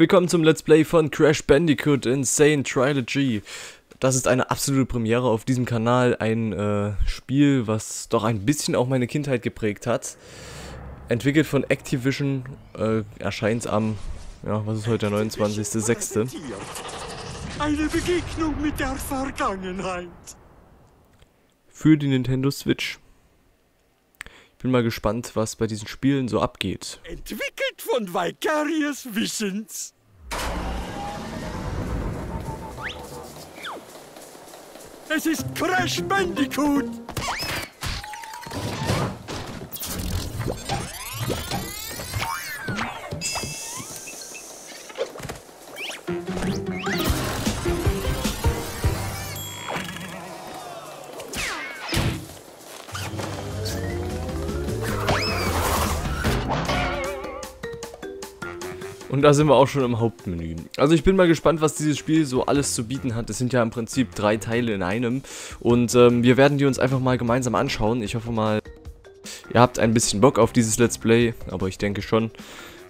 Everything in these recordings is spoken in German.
Willkommen zum Let's Play von Crash Bandicoot Insane Trilogy. Das ist eine absolute Premiere auf diesem Kanal, ein äh, Spiel, was doch ein bisschen auch meine Kindheit geprägt hat. Entwickelt von Activision, äh, erscheint am, ja, was ist heute, der 29.06. Eine Begegnung mit der Vergangenheit. Für die Nintendo Switch. Bin mal gespannt, was bei diesen Spielen so abgeht. Entwickelt von Vicarious Visions. Es ist Crash Bandicoot. Und da sind wir auch schon im Hauptmenü. Also ich bin mal gespannt, was dieses Spiel so alles zu bieten hat. Es sind ja im Prinzip drei Teile in einem. Und ähm, wir werden die uns einfach mal gemeinsam anschauen. Ich hoffe mal, ihr habt ein bisschen Bock auf dieses Let's Play. Aber ich denke schon.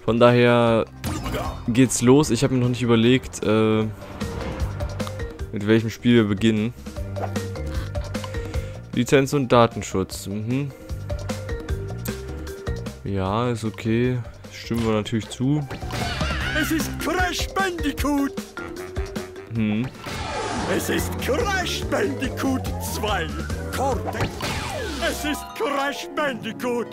Von daher geht's los. Ich habe mir noch nicht überlegt, äh, mit welchem Spiel wir beginnen. Lizenz und Datenschutz. Mhm. Ja, ist okay. Stimmen wir natürlich zu. Es ist Crash Bandicoot. Hm. Es ist Crash Bandicoot 2. Cortex. Es ist Crash Bandicoot.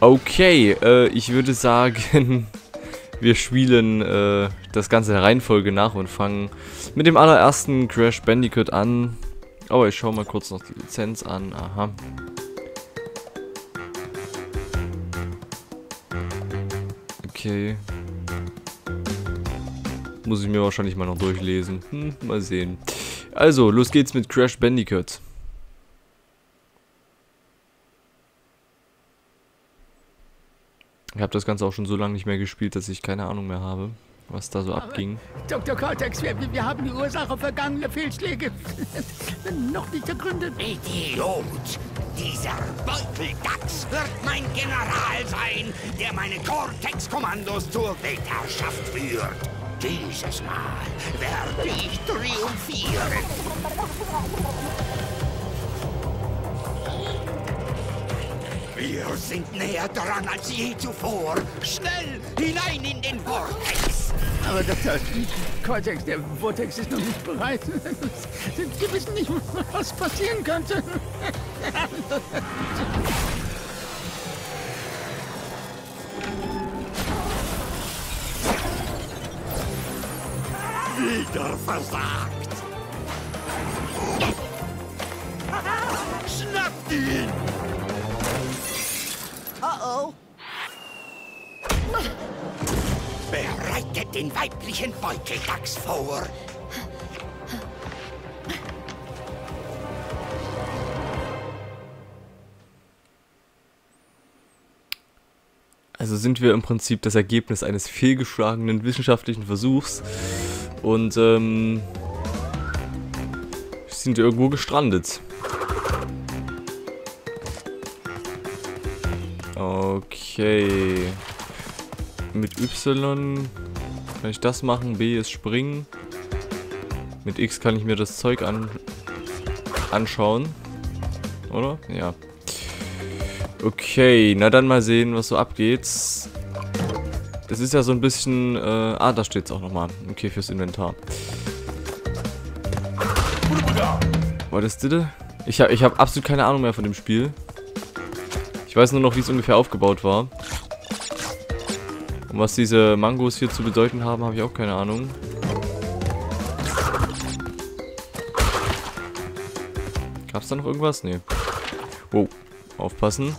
Okay, äh, ich würde sagen, wir spielen äh, das Ganze der Reihenfolge nach und fangen mit dem allerersten Crash Bandicoot an. Oh, ich schaue mal kurz noch die Lizenz an. Aha. Okay. Muss ich mir wahrscheinlich mal noch durchlesen. Hm, mal sehen. Also, los geht's mit Crash Bandicoot. Ich habe das Ganze auch schon so lange nicht mehr gespielt, dass ich keine Ahnung mehr habe, was da so abging. Dr. Cortex, wir, wir haben die Ursache vergangener Fehlschläge noch nicht ergründet. Idiot! Dieser Beuteldachs wird mein General sein, der meine Cortex-Kommandos zur Weltherrschaft führt. Dieses Mal werde ich triumphieren. Wir sind näher dran als je zuvor. Schnell hinein in den Vortex. Aber Dr. Cortex, der Vortex ist noch nicht bereit. Wir wissen nicht, was passieren könnte. Wieder versagt. Schnappt ihn. Bereitet den weiblichen Beuteldachs vor. Also sind wir im Prinzip das Ergebnis eines fehlgeschlagenen wissenschaftlichen Versuchs und ähm, sind irgendwo gestrandet. Okay. Mit Y kann ich das machen, B ist springen. Mit X kann ich mir das Zeug an anschauen. Oder? Ja. Okay, na dann mal sehen, was so abgeht. Das ist ja so ein bisschen... Äh, ah, da steht es auch nochmal. Okay, fürs Inventar. War das bitte? Ich habe ich hab absolut keine Ahnung mehr von dem Spiel. Ich weiß nur noch, wie es ungefähr aufgebaut war. Und was diese Mangos hier zu bedeuten haben, habe ich auch keine Ahnung. Gab es da noch irgendwas? Nee. Wow. Aufpassen.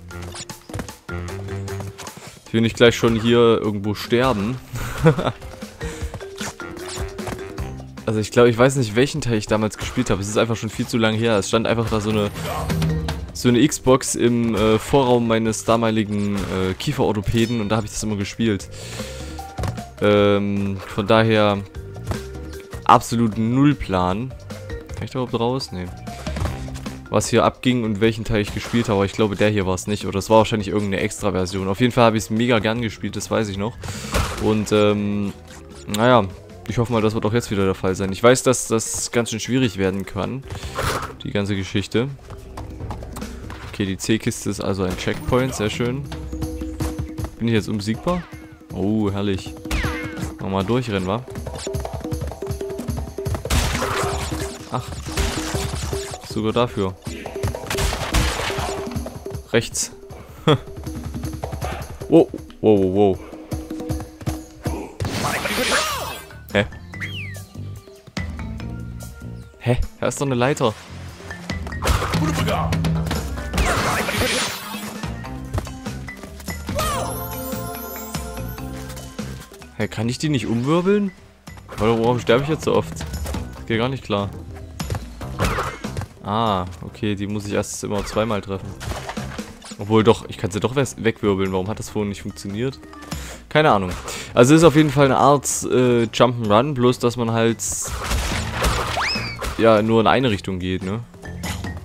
Ich will nicht gleich schon hier irgendwo sterben. also ich glaube, ich weiß nicht, welchen Teil ich damals gespielt habe. Es ist einfach schon viel zu lange her. Es stand einfach da so eine so eine Xbox im äh, Vorraum meines damaligen äh, Kieferorthopäden und da habe ich das immer gespielt. Ähm, von daher absolut null Plan. Kann ich da überhaupt raus? Nee was hier abging und welchen Teil ich gespielt habe. Ich glaube, der hier war es nicht. Oder es war wahrscheinlich irgendeine Extra-Version. Auf jeden Fall habe ich es mega gern gespielt, das weiß ich noch. Und, ähm, naja, ich hoffe mal, das wird auch jetzt wieder der Fall sein. Ich weiß, dass das ganz schön schwierig werden kann, die ganze Geschichte. Okay, die C-Kiste ist also ein Checkpoint, sehr schön. Bin ich jetzt unbesiegbar? Oh, herrlich. Nochmal durchrennen, wa? Ach. Sogar dafür. Rechts. wow, wow, wow. Hä? Hä? Da ist doch eine Leiter. Hä, kann ich die nicht umwirbeln? Warum sterbe ich jetzt so oft? Das geht gar nicht klar. Ah, okay, die muss ich erst immer zweimal treffen. Obwohl doch, ich kann sie doch wegwirbeln. Warum hat das vorhin nicht funktioniert? Keine Ahnung. Also es ist auf jeden Fall eine Art äh, Jump'n'Run, bloß dass man halt ja nur in eine Richtung geht, ne?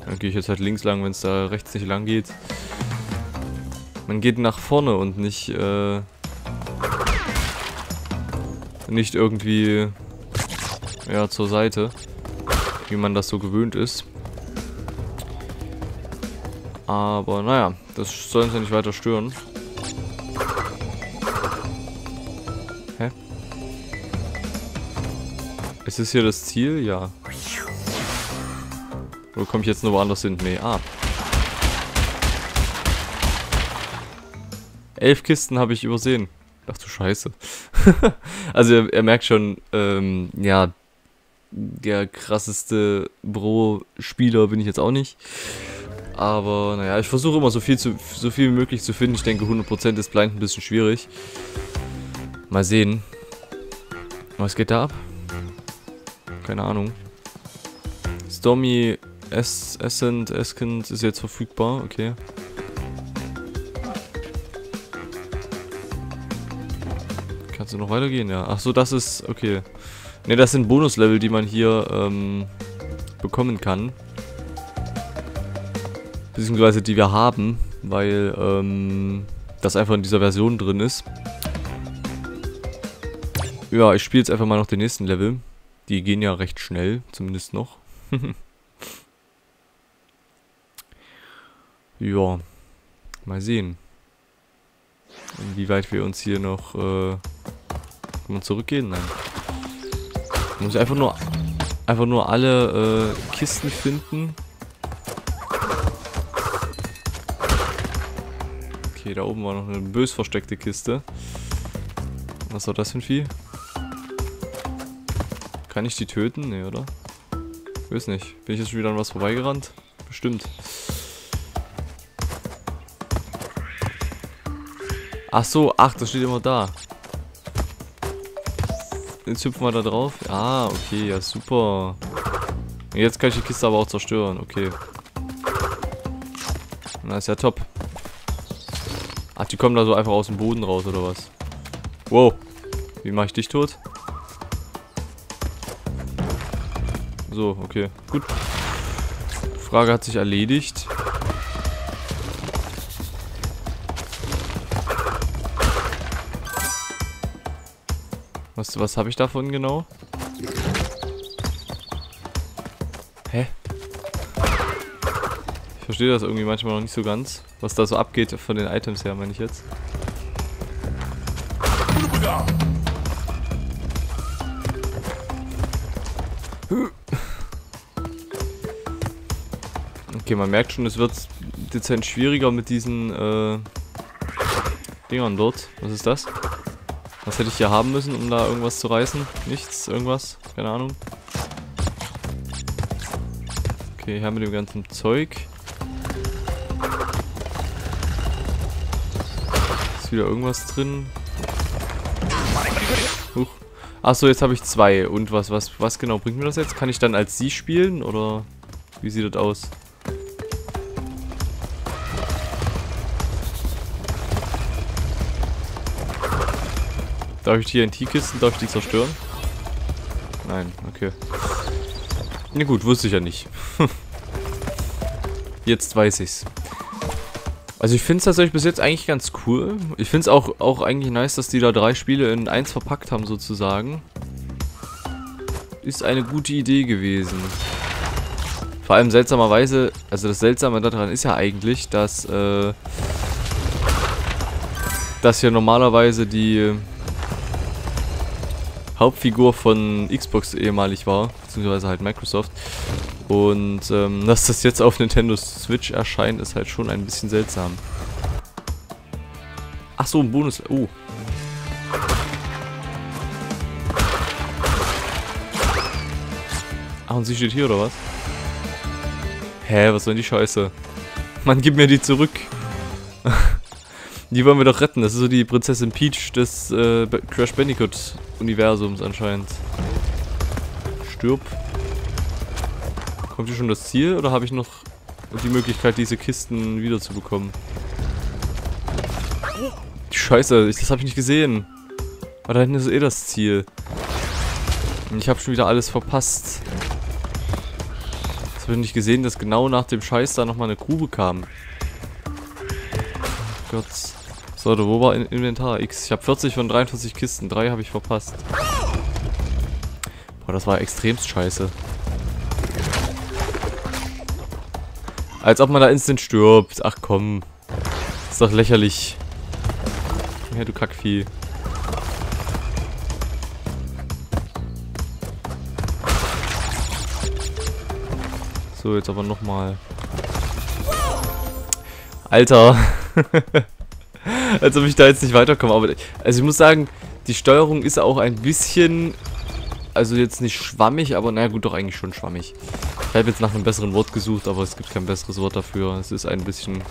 Dann gehe ich jetzt halt links lang, wenn es da rechts nicht lang geht. Man geht nach vorne und nicht äh, nicht irgendwie ja zur Seite, wie man das so gewöhnt ist. Aber naja, das soll uns ja nicht weiter stören. Hä? Ist es hier das Ziel? Ja. Oder komme ich jetzt nur woanders hin? Nee, ah. Elf Kisten habe ich übersehen. Ach du Scheiße. also er, er, merkt schon, ähm, ja, der krasseste Bro-Spieler bin ich jetzt auch nicht. Aber naja, ich versuche immer so viel, zu, so viel wie möglich zu finden. Ich denke 100% ist blind ein bisschen schwierig. Mal sehen. Was geht da ab? Keine Ahnung. Stormy Ascent, Ascent ist jetzt verfügbar, okay. Kannst du noch weitergehen? Ja. Ach so, das ist, okay. Ne, das sind Bonuslevel, die man hier ähm, bekommen kann beziehungsweise die wir haben, weil ähm, das einfach in dieser Version drin ist. Ja, ich spiele jetzt einfach mal noch den nächsten Level. Die gehen ja recht schnell, zumindest noch. ja, mal sehen. Inwieweit wir uns hier noch äh, kann man zurückgehen? Nein. Ich muss einfach nur einfach nur alle äh, Kisten finden Okay, da oben war noch eine bös versteckte Kiste. Was war das für ein Vieh? Kann ich die töten? Nee, oder? Ich weiß nicht. Bin ich jetzt schon wieder an was vorbeigerannt? Bestimmt. Ach so, ach, das steht immer da. Jetzt hüpfen wir da drauf. Ah, okay, ja, super. Jetzt kann ich die Kiste aber auch zerstören, okay. Na, ist ja top. Ach, die kommen da so einfach aus dem Boden raus, oder was? Wow. Wie mache ich dich tot? So, okay. Gut. Frage hat sich erledigt. Was, was habe ich davon genau? Verstehe das irgendwie manchmal noch nicht so ganz. Was da so abgeht von den Items her, meine ich jetzt. Okay, man merkt schon, es wird dezent schwieriger mit diesen äh, Dingern dort. Was ist das? Was hätte ich hier haben müssen, um da irgendwas zu reißen? Nichts? Irgendwas? Keine Ahnung. Okay, her mit dem ganzen Zeug. Wieder irgendwas drin? Huch. Achso, jetzt habe ich zwei. Und was, was, was genau bringt mir das jetzt? Kann ich dann als sie spielen? Oder wie sieht das aus? Darf ich die TNT-Kisten, darf ich die zerstören? Nein, okay. Na gut, wusste ich ja nicht. Jetzt weiß ich's. Also ich finde es tatsächlich bis jetzt eigentlich ganz cool. Ich finde es auch, auch eigentlich nice, dass die da drei Spiele in eins verpackt haben sozusagen. Ist eine gute Idee gewesen. Vor allem seltsamerweise, also das Seltsame daran ist ja eigentlich, dass, äh, dass hier normalerweise die Hauptfigur von Xbox ehemalig war, beziehungsweise halt Microsoft. Und ähm, dass das jetzt auf Nintendo Switch erscheint, ist halt schon ein bisschen seltsam. Ach so, ein Bonus. Oh. Ach, und sie steht hier, oder was? Hä, was soll die Scheiße? Mann, gib mir die zurück. die wollen wir doch retten. Das ist so die Prinzessin Peach des äh, Crash Bandicoot Universums anscheinend. Stirb. Kommt hier schon das Ziel oder habe ich noch die Möglichkeit, diese Kisten wiederzubekommen? Scheiße, das habe ich nicht gesehen. Aber da hinten ist eh das Ziel. Und ich habe schon wieder alles verpasst. Das habe ich nicht gesehen, dass genau nach dem Scheiß da nochmal eine Grube kam. Gott. So, wo war Inventar X? Ich habe 40 von 43 Kisten. Drei habe ich verpasst. Boah, das war extremst scheiße. Als ob man da instant stirbt. Ach komm. Ist doch lächerlich. Ja, du Kackvieh. So, jetzt aber nochmal. Alter. Als ob ich da jetzt nicht weiterkomme. Aber, also ich muss sagen, die Steuerung ist auch ein bisschen... Also jetzt nicht schwammig, aber naja gut, doch eigentlich schon schwammig. Ich habe jetzt nach einem besseren Wort gesucht, aber es gibt kein besseres Wort dafür. Es ist ein bisschen...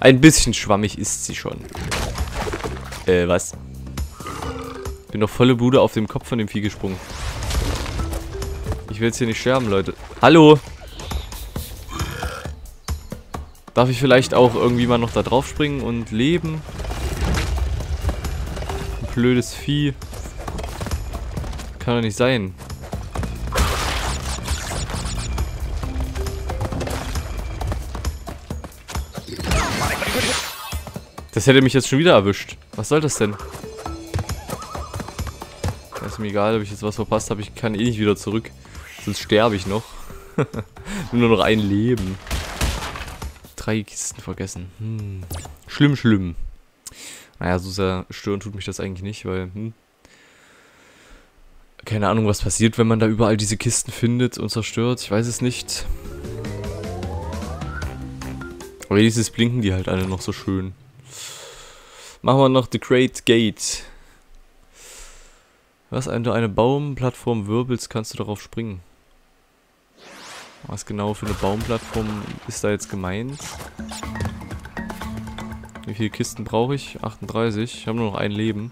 Ein bisschen schwammig ist sie schon. Äh, was? Bin doch volle Bude auf dem Kopf von dem Vieh gesprungen. Ich will jetzt hier nicht sterben, Leute. Hallo! Darf ich vielleicht auch irgendwie mal noch da drauf springen und leben? Ein blödes Vieh. Kann doch nicht sein. Das hätte mich jetzt schon wieder erwischt. Was soll das denn? ist mir egal, ob ich jetzt was verpasst habe. Ich kann eh nicht wieder zurück. Sonst sterbe ich noch. Nur noch ein Leben. Drei Kisten vergessen. Hm. Schlimm, schlimm. Naja, so sehr stören tut mich das eigentlich nicht, weil... Hm. Keine Ahnung, was passiert, wenn man da überall diese Kisten findet und zerstört. Ich weiß es nicht. Aber dieses blinken die halt alle noch so schön. Machen wir noch The Great Gate. Was, wenn du eine Baumplattform wirbelst, kannst du darauf springen. Was genau für eine Baumplattform ist da jetzt gemeint? Wie viele Kisten brauche ich? 38. Ich habe nur noch ein Leben.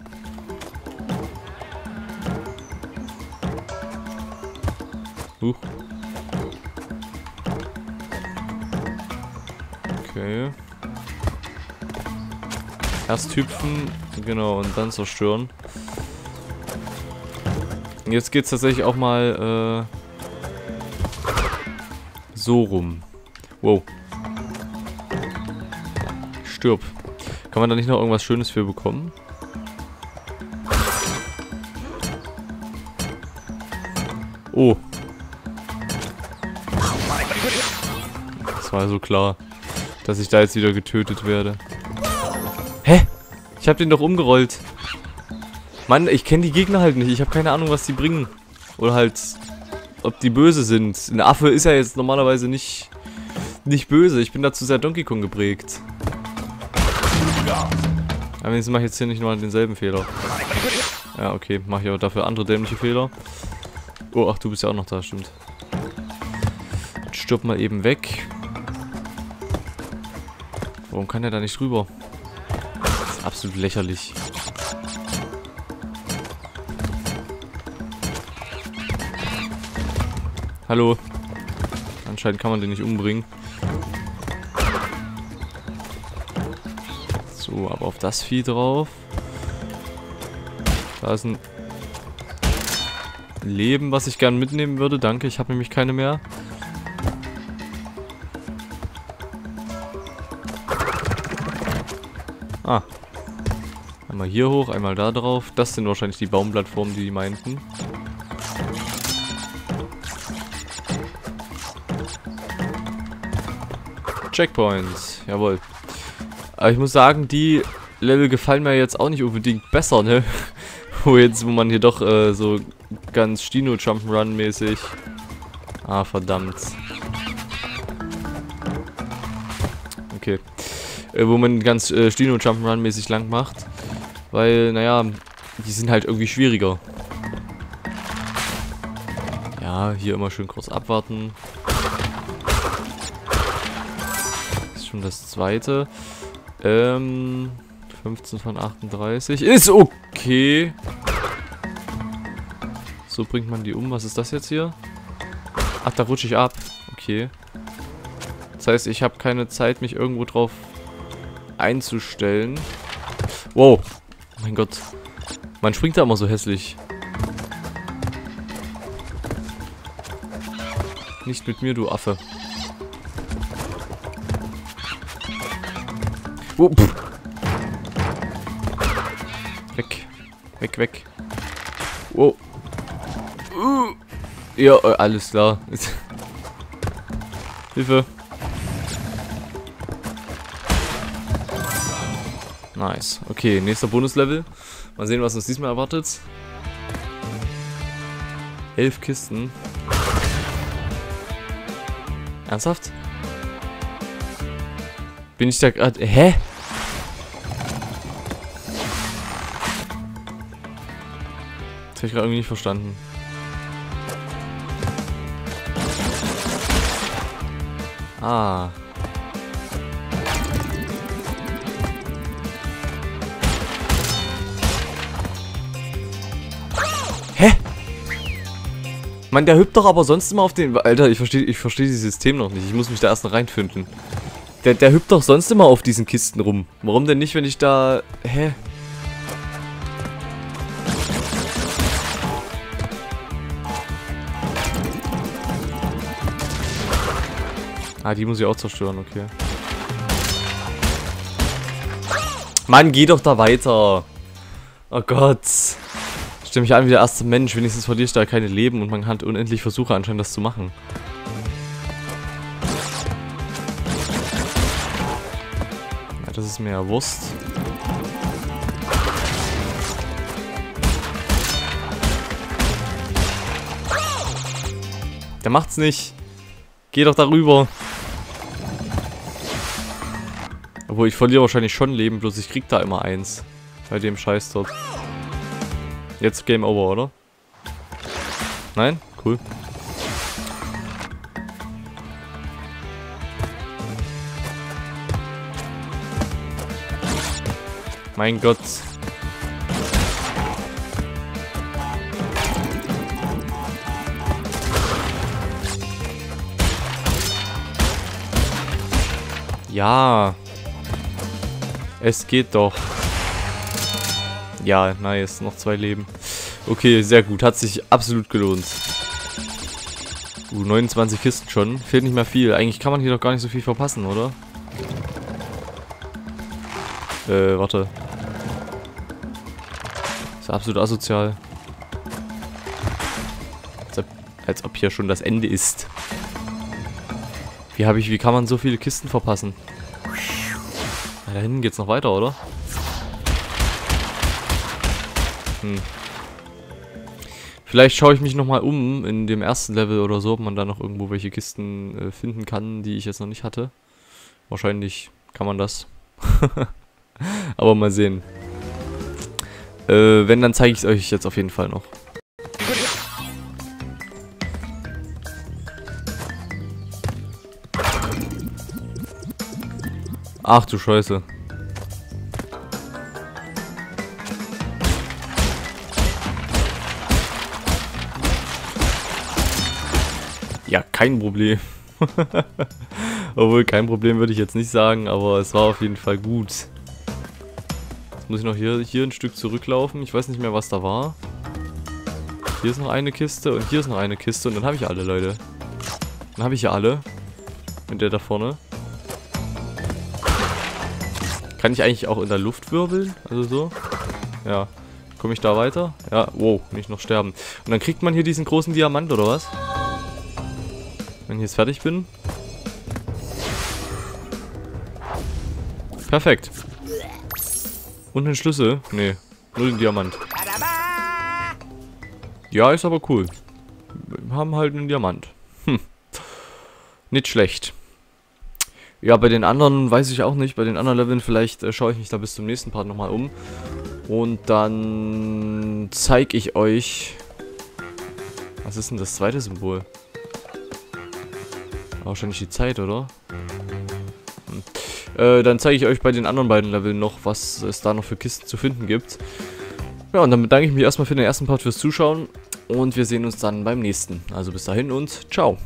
Huch. Okay. Erst hüpfen, genau, und dann zerstören. Jetzt geht es tatsächlich auch mal äh, so rum. Wow. Stirb. Kann man da nicht noch irgendwas Schönes für bekommen? Oh. War so klar, dass ich da jetzt wieder getötet werde. Hä? Ich hab den doch umgerollt. Mann, ich kenne die Gegner halt nicht. Ich habe keine Ahnung, was die bringen. Oder halt, ob die böse sind. Ein Affe ist ja jetzt normalerweise nicht, nicht böse. Ich bin dazu sehr Donkey Kong geprägt. Aber jetzt mache ich jetzt hier nicht nochmal denselben Fehler. Ja, okay. Mache ich aber dafür andere dämliche Fehler. Oh, ach, du bist ja auch noch da, stimmt. Stirb mal eben weg. Warum kann er da nicht rüber? absolut lächerlich. Hallo. Anscheinend kann man den nicht umbringen. So, aber auf das Vieh drauf. Da ist ein Leben, was ich gern mitnehmen würde. Danke, ich habe nämlich keine mehr. Ah. Einmal hier hoch, einmal da drauf. Das sind wahrscheinlich die Baumplattformen, die die meinten. Checkpoints, jawohl. Aber ich muss sagen, die Level gefallen mir jetzt auch nicht unbedingt besser, ne? wo jetzt, wo man hier doch äh, so ganz Stino Jump'n'Run mäßig. Ah, verdammt. Äh, wo man ganz äh, Stino Jump'n'Run mäßig lang macht. Weil, naja, die sind halt irgendwie schwieriger. Ja, hier immer schön kurz abwarten. Das ist schon das zweite. Ähm, 15 von 38. Ist okay. So bringt man die um. Was ist das jetzt hier? Ach, da rutsche ich ab. Okay. Das heißt, ich habe keine Zeit, mich irgendwo drauf einzustellen. Wow. Oh mein Gott. Man springt da immer so hässlich. Nicht mit mir, du Affe. Oh, weg. Weg, weg. Wow. Uh. Ja, äh, alles klar. Hilfe. Nice. Okay, nächster Bonuslevel. Mal sehen, was uns diesmal erwartet. Elf Kisten. Ernsthaft? Bin ich da gerade... Hä? Das habe ich gerade irgendwie nicht verstanden. Ah. Mann, der hüpft doch aber sonst immer auf den... Alter, ich verstehe ich versteh dieses System noch nicht. Ich muss mich da erst reinfinden. Der, der hüpft doch sonst immer auf diesen Kisten rum. Warum denn nicht, wenn ich da... Hä? Ah, die muss ich auch zerstören, okay. Mann, geh doch da weiter. Oh Gott. Stell mich an wie der erste Mensch. Wenigstens verliere ich da keine Leben und man hat unendlich Versuche anscheinend das zu machen. Ja, das ist mir ja Wurst. Der macht's nicht. Geh doch darüber. Obwohl, ich verliere wahrscheinlich schon Leben, bloß ich krieg da immer eins. Bei dem Scheiß dort. Jetzt Game Over, oder? Nein? Cool. Mein Gott. Ja. Es geht doch. Ja, nice. Noch zwei Leben. Okay, sehr gut. Hat sich absolut gelohnt. Uh, 29 Kisten schon. Fehlt nicht mehr viel. Eigentlich kann man hier doch gar nicht so viel verpassen, oder? Äh, warte. ist absolut asozial. Als ob, als ob hier schon das Ende ist. Wie ich, wie kann man so viele Kisten verpassen? Ja, da hinten geht's noch weiter, oder? Hm. Vielleicht schaue ich mich nochmal um in dem ersten Level oder so, ob man da noch irgendwo welche Kisten äh, finden kann, die ich jetzt noch nicht hatte. Wahrscheinlich kann man das. Aber mal sehen. Äh, wenn, dann zeige ich es euch jetzt auf jeden Fall noch. Ach du Scheiße. Ja, kein Problem. Obwohl, kein Problem würde ich jetzt nicht sagen, aber es war auf jeden Fall gut. Jetzt muss ich noch hier, hier ein Stück zurücklaufen. Ich weiß nicht mehr, was da war. Hier ist noch eine Kiste und hier ist noch eine Kiste und dann habe ich alle, Leute. Dann habe ich ja alle. Mit der da vorne. Kann ich eigentlich auch in der Luft wirbeln? Also so? Ja. Komme ich da weiter? Ja, wow, nicht noch sterben. Und dann kriegt man hier diesen großen Diamant, oder was? Wenn ich jetzt fertig bin. Perfekt. Und den Schlüssel? Nee, nur den Diamant. Ja, ist aber cool. Wir haben halt einen Diamant. Hm. Nicht schlecht. Ja, bei den anderen weiß ich auch nicht. Bei den anderen Leveln vielleicht äh, schaue ich mich da bis zum nächsten Part nochmal um. Und dann zeige ich euch... Was ist denn das zweite Symbol? Wahrscheinlich die Zeit, oder? Hm. Äh, dann zeige ich euch bei den anderen beiden Leveln noch, was es da noch für Kisten zu finden gibt. Ja, und dann bedanke ich mich erstmal für den ersten Part fürs Zuschauen. Und wir sehen uns dann beim nächsten. Also bis dahin und ciao.